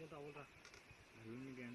我打，我打，有人没给俺。